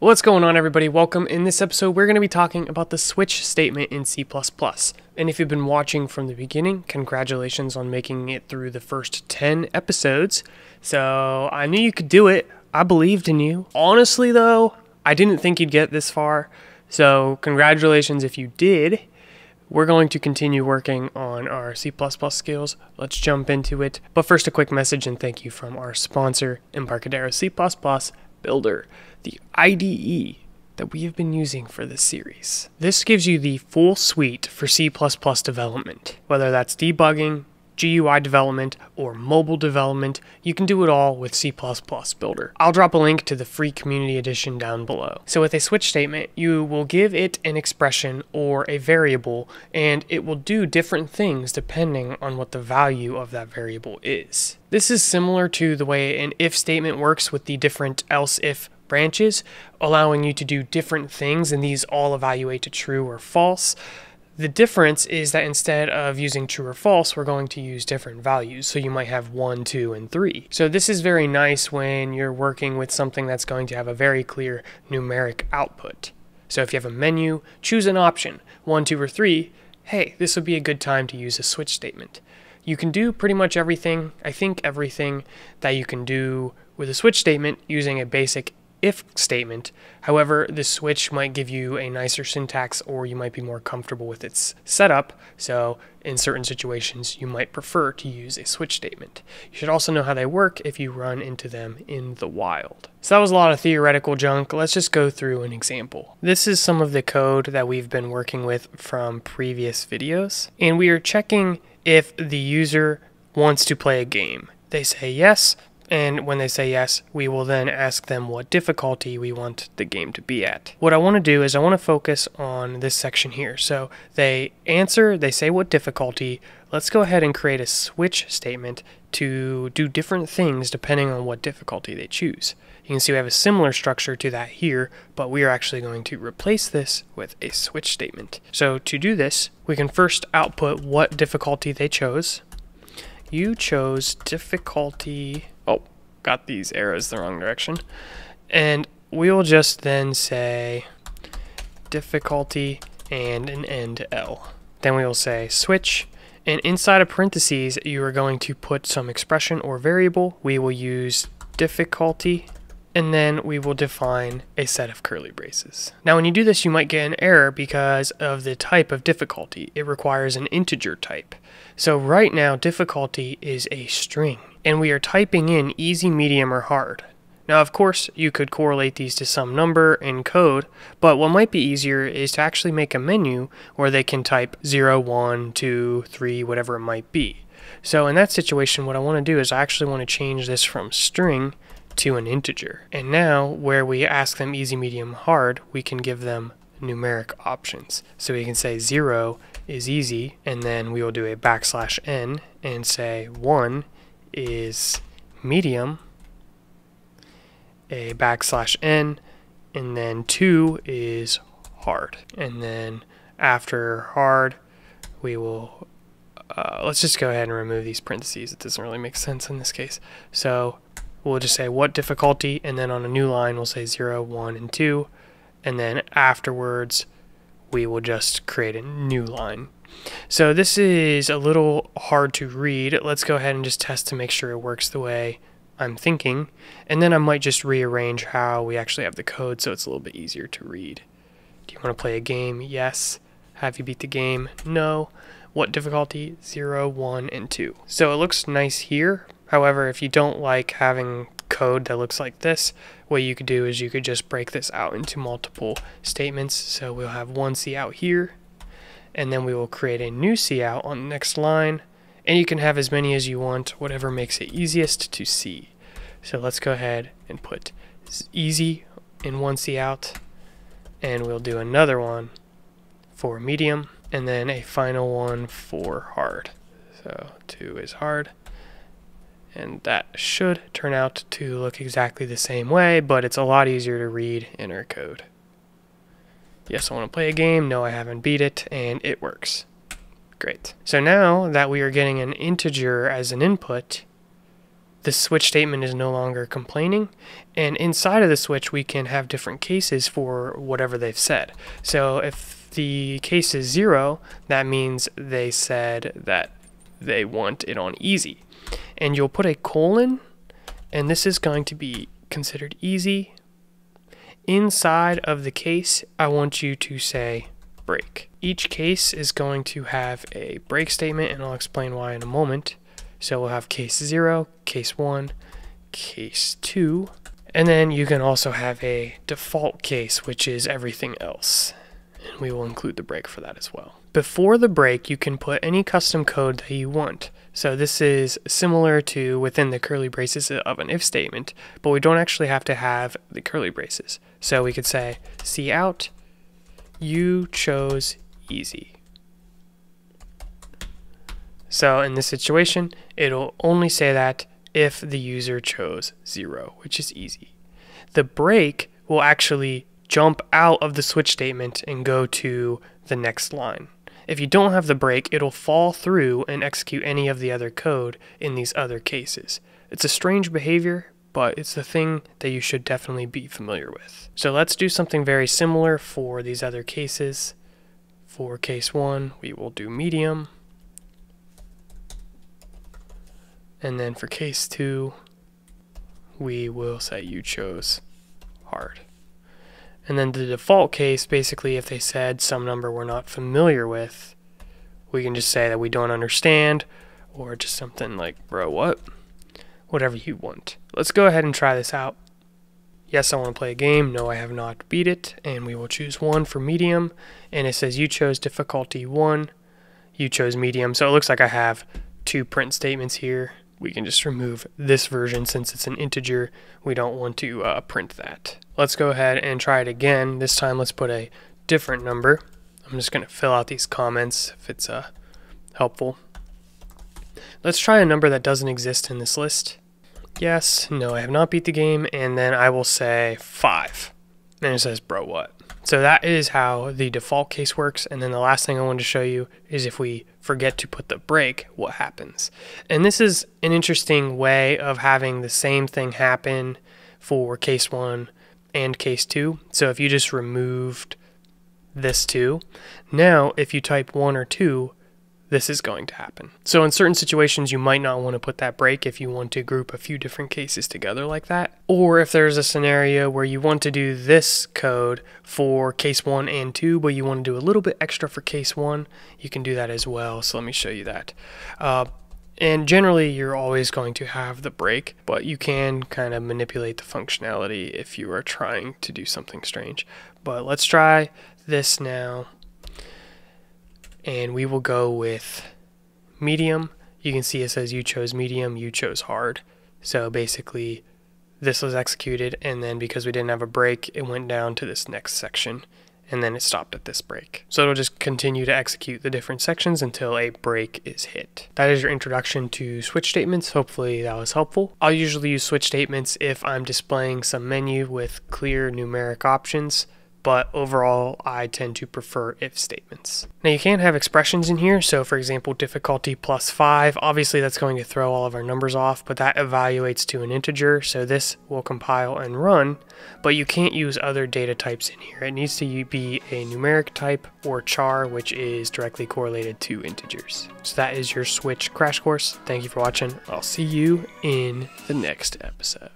What's going on, everybody? Welcome. In this episode, we're going to be talking about the switch statement in C. And if you've been watching from the beginning, congratulations on making it through the first 10 episodes. So I knew you could do it. I believed in you. Honestly, though, I didn't think you'd get this far. So congratulations if you did. We're going to continue working on our C++ skills. Let's jump into it. But first, a quick message and thank you from our sponsor, Embarcadero C++ Builder the IDE that we have been using for this series. This gives you the full suite for C++ development, whether that's debugging, GUI development, or mobile development, you can do it all with C++ Builder. I'll drop a link to the free community edition down below. So with a switch statement, you will give it an expression or a variable, and it will do different things depending on what the value of that variable is. This is similar to the way an if statement works with the different else if branches, allowing you to do different things, and these all evaluate to true or false. The difference is that instead of using true or false, we're going to use different values. So you might have 1, 2, and 3. So this is very nice when you're working with something that's going to have a very clear numeric output. So if you have a menu, choose an option, 1, 2, or 3. Hey, this would be a good time to use a switch statement. You can do pretty much everything, I think everything, that you can do with a switch statement using a basic if statement. However, the switch might give you a nicer syntax or you might be more comfortable with its setup. So in certain situations, you might prefer to use a switch statement. You should also know how they work if you run into them in the wild. So that was a lot of theoretical junk. Let's just go through an example. This is some of the code that we've been working with from previous videos. And we are checking if the user wants to play a game. They say yes, and when they say yes, we will then ask them what difficulty we want the game to be at. What I want to do is I want to focus on this section here. So they answer, they say what difficulty. Let's go ahead and create a switch statement to do different things depending on what difficulty they choose. You can see we have a similar structure to that here, but we are actually going to replace this with a switch statement. So to do this, we can first output what difficulty they chose. You chose difficulty oh, got these arrows the wrong direction. And we'll just then say difficulty and an end L. Then we will say switch, and inside of parentheses, you are going to put some expression or variable. We will use difficulty, and then we will define a set of curly braces. Now when you do this, you might get an error because of the type of difficulty. It requires an integer type. So right now, difficulty is a string and we are typing in easy, medium, or hard. Now, of course, you could correlate these to some number in code, but what might be easier is to actually make a menu where they can type 0, 1, 2, 3, whatever it might be. So in that situation, what I want to do is I actually want to change this from string to an integer. And now, where we ask them easy, medium, hard, we can give them numeric options. So we can say 0 is easy, and then we will do a backslash n and say 1 is medium, a backslash n, and then 2 is hard. And then after hard, we will, uh, let's just go ahead and remove these parentheses. It doesn't really make sense in this case. So we'll just say what difficulty, and then on a new line, we'll say 0, 1, and 2. And then afterwards, we will just create a new line so this is a little hard to read. Let's go ahead and just test to make sure it works the way I'm thinking. And then I might just rearrange how we actually have the code so it's a little bit easier to read. Do you want to play a game? Yes. Have you beat the game? No. What difficulty? 0, 1, and 2. So it looks nice here. However, if you don't like having code that looks like this, what you could do is you could just break this out into multiple statements. So we'll have one cout here, and then we will create a new cout on the next line. And you can have as many as you want whatever makes it easiest to see so let's go ahead and put easy in one cout and we'll do another one for medium and then a final one for hard. So two is hard and that should turn out to look exactly the same way but it's a lot easier to read in our code Yes, I want to play a game. No, I haven't beat it, and it works. Great. So now that we are getting an integer as an input, the switch statement is no longer complaining. And inside of the switch, we can have different cases for whatever they've said. So if the case is zero, that means they said that they want it on easy. And you'll put a colon, and this is going to be considered easy. Inside of the case, I want you to say break. Each case is going to have a break statement, and I'll explain why in a moment. So we'll have case 0, case 1, case 2, and then you can also have a default case, which is everything else. And we will include the break for that as well. Before the break, you can put any custom code that you want. So this is similar to within the curly braces of an if statement, but we don't actually have to have the curly braces. So we could say, cout, you chose easy. So in this situation, it'll only say that if the user chose zero, which is easy. The break will actually jump out of the switch statement and go to the next line. If you don't have the break, it'll fall through and execute any of the other code in these other cases. It's a strange behavior, but it's the thing that you should definitely be familiar with. So let's do something very similar for these other cases. For case one, we will do medium. And then for case two, we will say you chose hard. And then the default case, basically, if they said some number we're not familiar with, we can just say that we don't understand, or just something like, bro, what? Whatever you want. Let's go ahead and try this out. Yes, I want to play a game. No, I have not beat it. And we will choose one for medium. And it says you chose difficulty one. You chose medium. So it looks like I have two print statements here we can just remove this version since it's an integer. We don't want to uh, print that. Let's go ahead and try it again. This time let's put a different number. I'm just going to fill out these comments if it's uh, helpful. Let's try a number that doesn't exist in this list. Yes, no, I have not beat the game, and then I will say 5. And it says, bro, what? So that is how the default case works. And then the last thing I wanted to show you is if we forget to put the break, what happens. And this is an interesting way of having the same thing happen for case one and case two. So if you just removed this two, now if you type one or two, this is going to happen. So in certain situations, you might not want to put that break if you want to group a few different cases together like that. Or if there's a scenario where you want to do this code for case one and two, but you want to do a little bit extra for case one, you can do that as well. So let me show you that. Uh, and generally, you're always going to have the break, but you can kind of manipulate the functionality if you are trying to do something strange. But let's try this now and we will go with medium. You can see it says you chose medium, you chose hard. So basically this was executed and then because we didn't have a break, it went down to this next section and then it stopped at this break. So it'll just continue to execute the different sections until a break is hit. That is your introduction to switch statements. Hopefully that was helpful. I'll usually use switch statements if I'm displaying some menu with clear numeric options but overall I tend to prefer if statements. Now you can have expressions in here, so for example difficulty plus 5, obviously that's going to throw all of our numbers off, but that evaluates to an integer, so this will compile and run, but you can't use other data types in here. It needs to be a numeric type or char, which is directly correlated to integers. So that is your switch crash course. Thank you for watching. I'll see you in the next episode.